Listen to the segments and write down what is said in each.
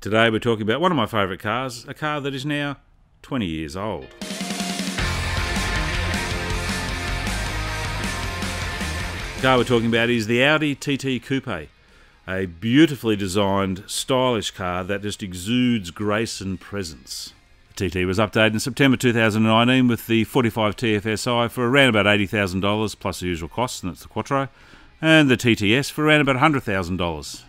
Today we're talking about one of my favourite cars, a car that is now 20 years old. The car we're talking about is the Audi TT Coupe, a beautifully designed, stylish car that just exudes grace and presence. The TT was updated in September 2019 with the 45 TFSI for around about $80,000 plus the usual costs, and that's the Quattro, and the TTS for around about $100,000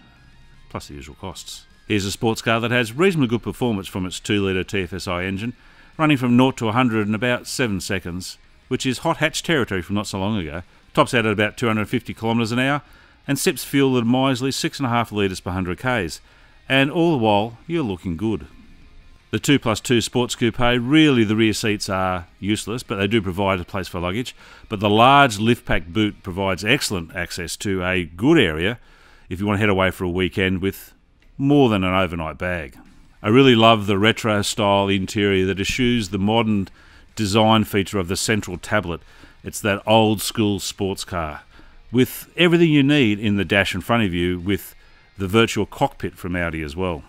plus the usual costs. Here's a sports car that has reasonably good performance from its 2 litre TFSI engine, running from 0 to 100 in about 7 seconds, which is hot hatch territory from not so long ago, tops out at about 250 kilometres an hour, and sips fuel at a miserly 6.5 litres per 100 k's, and all the while you're looking good. The 2 plus 2 Sports Coupe, eh? really the rear seats are useless, but they do provide a place for luggage. But the large liftback boot provides excellent access to a good area if you want to head away for a weekend with more than an overnight bag. I really love the retro style interior that eschews the modern design feature of the central tablet. It's that old school sports car with everything you need in the dash in front of you with the virtual cockpit from Audi as well.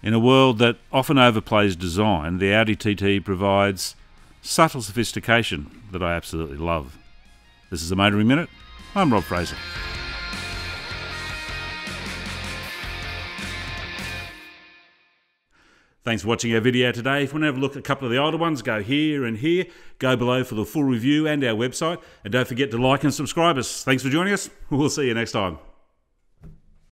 In a world that often overplays design, the Audi TT provides subtle sophistication that I absolutely love. This is the Motoring Minute. I'm Rob Fraser. Thanks for watching our video today. If you want to have a look at a couple of the older ones, go here and here. Go below for the full review and our website. And don't forget to like and subscribe us. Thanks for joining us. We'll see you next time.